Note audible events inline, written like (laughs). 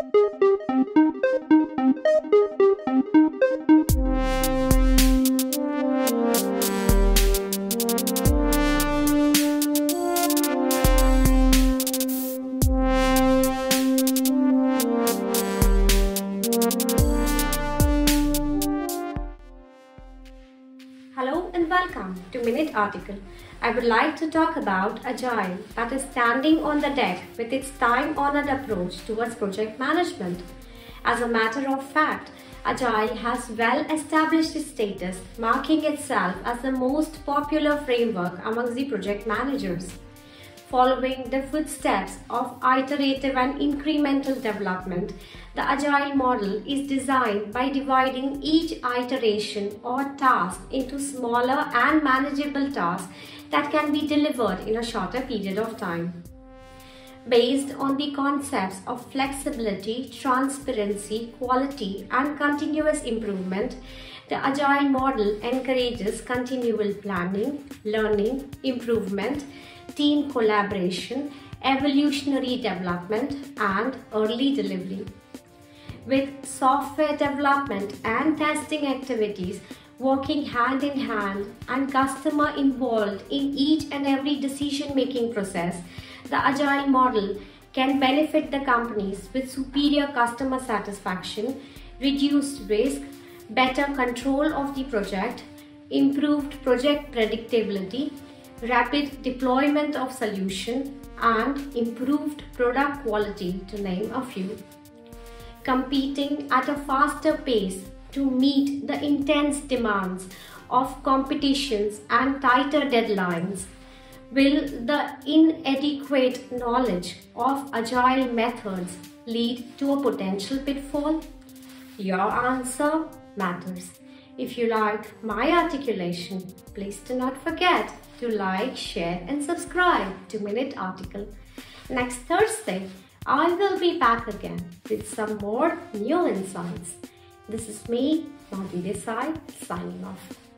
Hello (laughs) and welcome to Minute Article. I would like to talk about Agile that is standing on the deck with its time honored approach towards project management. As a matter of fact, Agile has well established its status, marking itself as the most popular framework among the project managers. Following the footsteps of iterative and incremental development, the Agile model is designed by dividing each iteration or task into smaller and manageable tasks that can be delivered in a shorter period of time. Based on the concepts of flexibility, transparency, quality, and continuous improvement, the Agile model encourages continual planning, learning, improvement, team collaboration, evolutionary development, and early delivery. With software development and testing activities working hand in hand and customer involved in each and every decision making process, the agile model can benefit the companies with superior customer satisfaction, reduced risk, better control of the project, improved project predictability, rapid deployment of solution, and improved product quality to name a few. Competing at a faster pace to meet the intense demands of competitions and tighter deadlines, will the inadequate knowledge of agile methods lead to a potential pitfall? Your answer matters. If you like my articulation, please do not forget to like, share and subscribe to Minute Article. Next Thursday, I will be back again with some more new insights. This is me, Madhu Desai, signing off.